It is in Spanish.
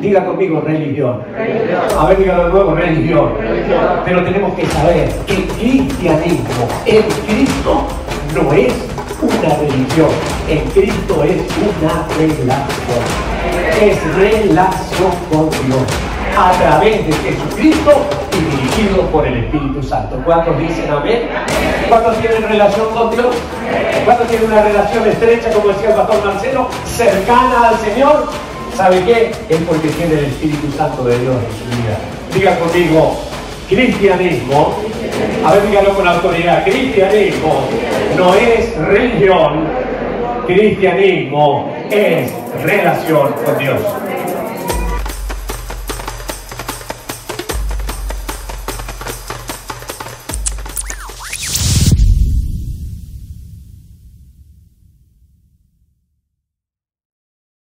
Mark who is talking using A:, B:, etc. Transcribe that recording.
A: Diga conmigo religión. A ver, dígalo de nuevo, religión. Pero tenemos que saber que el cristianismo en Cristo una religión. En Cristo es una relación. Es relación con Dios. A través de Jesucristo y dirigido por el Espíritu Santo. ¿Cuántos dicen amén? ¿Cuántos tienen relación con Dios? ¿Cuántos tienen una relación estrecha, como decía el pastor Marcelo, cercana al Señor? ¿Sabe qué? Es porque tiene el Espíritu Santo de Dios en su vida. Diga conmigo, cristianismo, a ver dígalo con autoridad, cristianismo no es religión, cristianismo es relación con Dios.